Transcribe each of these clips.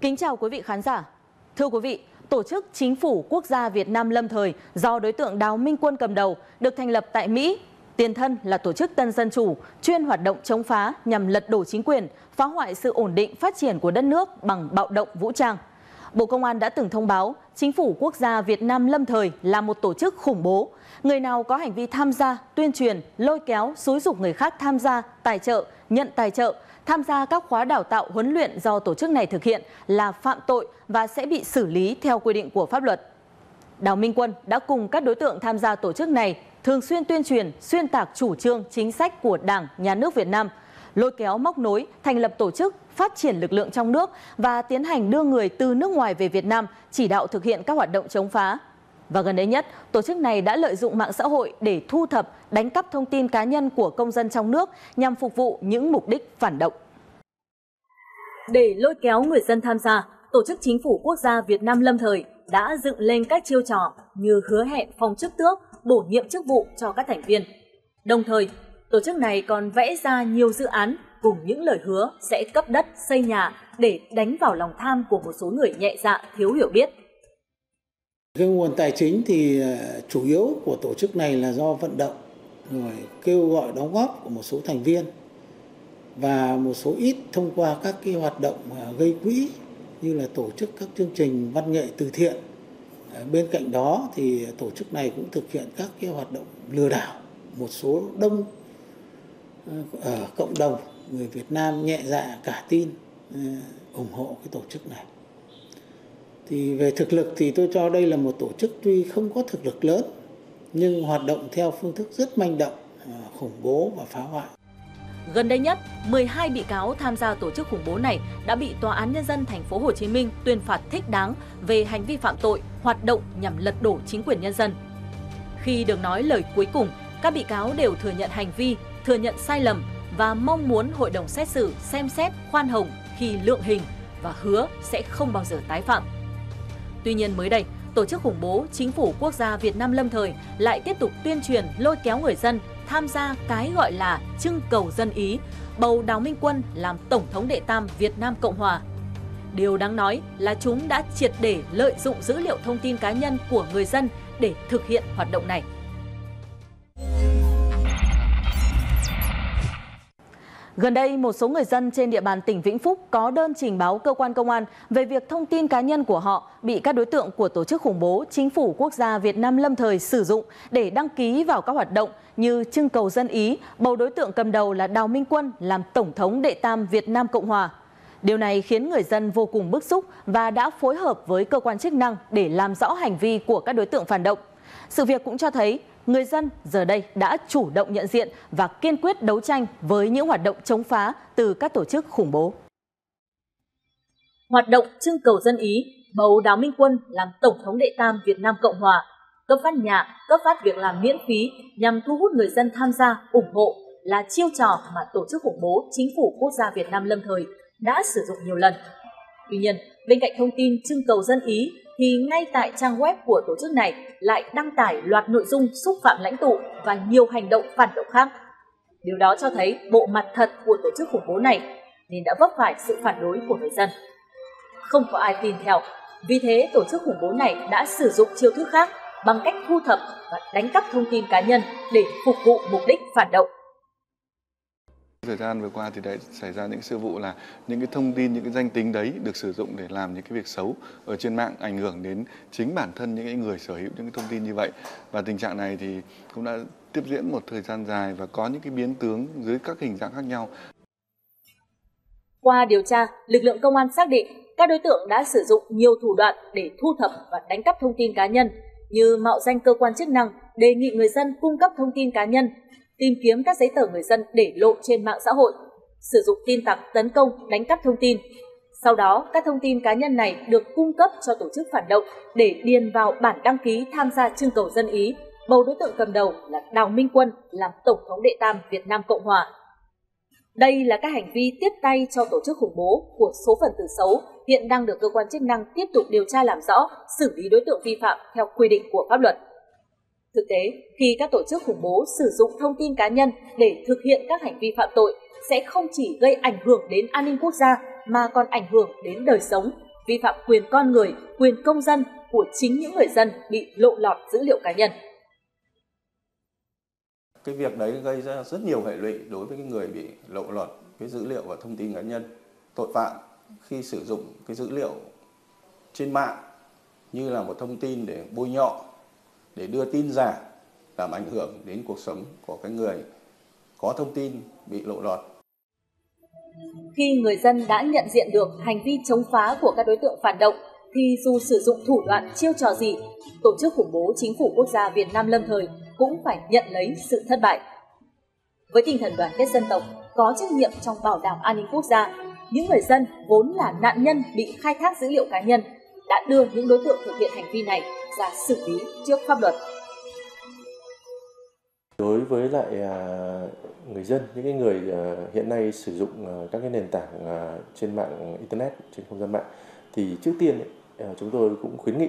Kính chào quý vị khán giả. Thưa quý vị, Tổ chức Chính phủ Quốc gia Việt Nam lâm thời do đối tượng Đào Minh Quân cầm đầu được thành lập tại Mỹ. Tiền thân là tổ chức tân dân chủ, chuyên hoạt động chống phá nhằm lật đổ chính quyền, phá hoại sự ổn định phát triển của đất nước bằng bạo động vũ trang. Bộ Công an đã từng thông báo Chính phủ Quốc gia Việt Nam lâm thời là một tổ chức khủng bố. Người nào có hành vi tham gia, tuyên truyền, lôi kéo, xúi dục người khác tham gia, tài trợ, nhận tài trợ, tham gia các khóa đào tạo huấn luyện do tổ chức này thực hiện là phạm tội và sẽ bị xử lý theo quy định của pháp luật. Đào Minh Quân đã cùng các đối tượng tham gia tổ chức này thường xuyên tuyên truyền, xuyên tạc chủ trương, chính sách của Đảng, Nhà nước Việt Nam, lôi kéo móc nối, thành lập tổ chức, phát triển lực lượng trong nước và tiến hành đưa người từ nước ngoài về Việt Nam chỉ đạo thực hiện các hoạt động chống phá. Và gần đây nhất, tổ chức này đã lợi dụng mạng xã hội để thu thập, đánh cắp thông tin cá nhân của công dân trong nước nhằm phục vụ những mục đích phản động. Để lôi kéo người dân tham gia, Tổ chức Chính phủ Quốc gia Việt Nam lâm thời đã dựng lên các chiêu trò như hứa hẹn phong chức tước, bổ nhiệm chức vụ cho các thành viên. Đồng thời, tổ chức này còn vẽ ra nhiều dự án cùng những lời hứa sẽ cấp đất, xây nhà để đánh vào lòng tham của một số người nhẹ dạ, thiếu hiểu biết. Cái nguồn tài chính thì ờ, chủ yếu của tổ chức này là do vận động, rồi kêu gọi đóng góp của một số thành viên và một số ít thông qua các cái hoạt động ờ, gây quỹ như là tổ chức các chương trình văn nghệ từ thiện. Ờ, bên cạnh đó thì tổ chức này cũng thực hiện các cái hoạt động lừa đảo một số đông ở cộng đồng người Việt Nam nhẹ dạ cả tin ủng hộ cái tổ chức này thì về thực lực thì tôi cho đây là một tổ chức tuy không có thực lực lớn nhưng hoạt động theo phương thức rất manh động, à, khủng bố và phá hoại. Gần đây nhất, 12 bị cáo tham gia tổ chức khủng bố này đã bị Tòa án Nhân dân thành phố Hồ Chí Minh tuyên phạt thích đáng về hành vi phạm tội, hoạt động nhằm lật đổ chính quyền nhân dân. Khi được nói lời cuối cùng, các bị cáo đều thừa nhận hành vi, thừa nhận sai lầm và mong muốn hội đồng xét xử xem xét khoan hồng khi lượng hình và hứa sẽ không bao giờ tái phạm. Tuy nhiên mới đây, tổ chức khủng bố Chính phủ Quốc gia Việt Nam lâm thời lại tiếp tục tuyên truyền lôi kéo người dân tham gia cái gọi là trưng cầu dân ý, bầu Đào Minh Quân làm Tổng thống đệ tam Việt Nam Cộng Hòa. Điều đáng nói là chúng đã triệt để lợi dụng dữ liệu thông tin cá nhân của người dân để thực hiện hoạt động này. Gần đây, một số người dân trên địa bàn tỉnh Vĩnh Phúc có đơn trình báo cơ quan công an về việc thông tin cá nhân của họ bị các đối tượng của tổ chức khủng bố Chính phủ Quốc gia Việt Nam lâm thời sử dụng để đăng ký vào các hoạt động như trưng cầu dân Ý, bầu đối tượng cầm đầu là Đào Minh Quân làm Tổng thống đệ tam Việt Nam Cộng Hòa. Điều này khiến người dân vô cùng bức xúc và đã phối hợp với cơ quan chức năng để làm rõ hành vi của các đối tượng phản động. Sự việc cũng cho thấy người dân giờ đây đã chủ động nhận diện và kiên quyết đấu tranh với những hoạt động chống phá từ các tổ chức khủng bố. Hoạt động trưng cầu dân Ý bầu Đào Minh Quân làm Tổng thống đệ tam Việt Nam Cộng Hòa, cấp phát nhà, cấp phát việc làm miễn phí nhằm thu hút người dân tham gia, ủng hộ là chiêu trò mà tổ chức khủng bố Chính phủ Quốc gia Việt Nam lâm thời đã sử dụng nhiều lần. Tuy nhiên, bên cạnh thông tin trưng cầu dân Ý thì ngay tại trang web của tổ chức này lại đăng tải loạt nội dung xúc phạm lãnh tụ và nhiều hành động phản động khác. Điều đó cho thấy bộ mặt thật của tổ chức khủng bố này nên đã vấp phải sự phản đối của người dân. Không có ai tin theo, vì thế tổ chức khủng bố này đã sử dụng chiêu thức khác bằng cách thu thập và đánh cắp thông tin cá nhân để phục vụ mục đích phản động. Thời gian vừa qua thì đã xảy ra những sự vụ là những cái thông tin, những cái danh tính đấy được sử dụng để làm những cái việc xấu ở trên mạng ảnh hưởng đến chính bản thân những cái người sở hữu những cái thông tin như vậy. Và tình trạng này thì cũng đã tiếp diễn một thời gian dài và có những cái biến tướng dưới các hình dạng khác nhau. Qua điều tra, lực lượng công an xác định các đối tượng đã sử dụng nhiều thủ đoạn để thu thập và đánh cắp thông tin cá nhân như mạo danh cơ quan chức năng, đề nghị người dân cung cấp thông tin cá nhân tìm kiếm các giấy tờ người dân để lộ trên mạng xã hội, sử dụng tin tặc tấn công, đánh cắp thông tin. Sau đó, các thông tin cá nhân này được cung cấp cho tổ chức phản động để điền vào bản đăng ký tham gia trưng cầu dân Ý, bầu đối tượng cầm đầu là Đào Minh Quân làm Tổng thống đệ tam Việt Nam Cộng Hòa. Đây là các hành vi tiếp tay cho tổ chức khủng bố của số phần tử xấu hiện đang được cơ quan chức năng tiếp tục điều tra làm rõ, xử lý đối tượng vi phạm theo quy định của pháp luật. Thực tế, khi các tổ chức khủng bố sử dụng thông tin cá nhân để thực hiện các hành vi phạm tội sẽ không chỉ gây ảnh hưởng đến an ninh quốc gia mà còn ảnh hưởng đến đời sống, vi phạm quyền con người, quyền công dân của chính những người dân bị lộ lọt dữ liệu cá nhân. Cái việc đấy gây ra rất nhiều hệ lụy đối với cái người bị lộ lọt cái dữ liệu và thông tin cá nhân. Tội phạm khi sử dụng cái dữ liệu trên mạng như là một thông tin để bôi nhọ, để đưa tin giả làm ảnh hưởng đến cuộc sống của cái người có thông tin bị lộ lọt. Khi người dân đã nhận diện được hành vi chống phá của các đối tượng phản động thì dù sử dụng thủ đoạn chiêu trò gì, tổ chức khủng bố chính phủ quốc gia Việt Nam lâm thời cũng phải nhận lấy sự thất bại. Với tinh thần đoàn kết dân tộc, có trách nhiệm trong bảo đảm an ninh quốc gia, những người dân vốn là nạn nhân bị khai thác dữ liệu cá nhân đã đưa những đối tượng thực hiện hành vi này ra xử lý trước pháp luật. Đối với lại à, người dân, những cái người à, hiện nay sử dụng à, các cái nền tảng trên mạng internet, trên không gian mạng thì trước tiên chúng tôi cũng khuyến nghị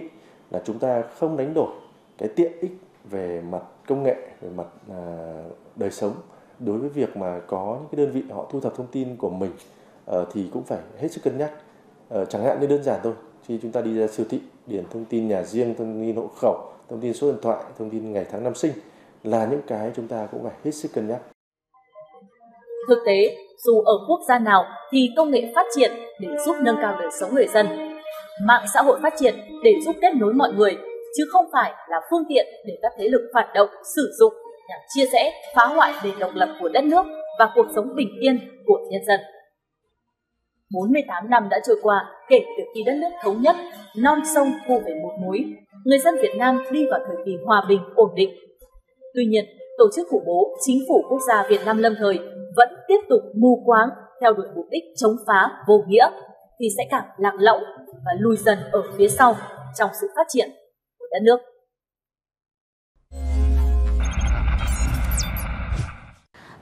là chúng ta không đánh đổi cái tiện ích về mặt công nghệ, về mặt đời sống đối với việc mà có những cái đơn vị họ thu thập thông tin của mình ờ, thì cũng phải hết sức cân nhắc. Ờ, chẳng hạn như đơn giản thôi, khi chúng ta đi ra siêu thị điền thông tin nhà riêng, thông tin hộ khẩu, thông tin số điện thoại, thông tin ngày tháng năm sinh là những cái chúng ta cũng phải hết sức cân nhắc. Thực tế, dù ở quốc gia nào thì công nghệ phát triển để giúp nâng cao đời sống người dân. Mạng xã hội phát triển để giúp kết nối mọi người, chứ không phải là phương tiện để các thế lực phản động sử dụng nhằm chia rẽ, phá hoại nền độc lập của đất nước và cuộc sống bình yên của nhân dân. 48 năm đã trôi qua kể từ khi đất nước thống nhất, non sông thu về một mối, người dân Việt Nam đi vào thời kỳ hòa bình, ổn định. Tuy nhiên, tổ chức khủng bố Chính phủ Quốc gia Việt Nam lâm thời vẫn tiếp tục mù quáng theo đuổi mục đích chống phá vô nghĩa thì sẽ càng lạc lõng và lùi dần ở phía sau trong sự phát triển của đất nước.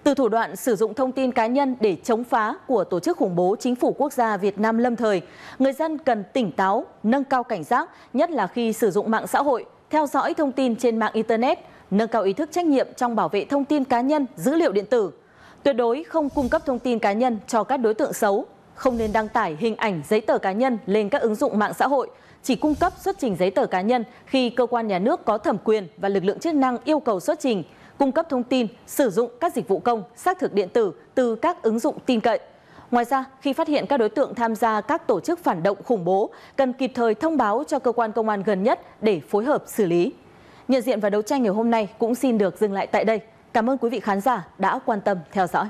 Từ thủ đoạn sử dụng thông tin cá nhân để chống phá của tổ chức khủng bố Chính phủ Quốc gia Việt Nam lâm thời, người dân cần tỉnh táo, nâng cao cảnh giác, nhất là khi sử dụng mạng xã hội, theo dõi thông tin trên mạng Internet, nâng cao ý thức trách nhiệm trong bảo vệ thông tin cá nhân, dữ liệu điện tử. Tuyệt đối không cung cấp thông tin cá nhân cho các đối tượng xấu, không nên đăng tải hình ảnh giấy tờ cá nhân lên các ứng dụng mạng xã hội, chỉ cung cấp xuất trình giấy tờ cá nhân khi cơ quan nhà nước có thẩm quyền và lực lượng chức năng yêu cầu xuất trình, cung cấp thông tin, sử dụng các dịch vụ công, xác thực điện tử từ các ứng dụng tin cậy. Ngoài ra, khi phát hiện các đối tượng tham gia các tổ chức phản động khủng bố, cần kịp thời thông báo cho cơ quan công an gần nhất để phối hợp xử lý. Nhận diện và đấu tranh ngày hôm nay cũng xin được dừng lại tại đây. Cảm ơn quý vị khán giả đã quan tâm theo dõi.